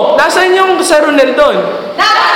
ang puso ko. Nasaan yung Sir doon? Nasa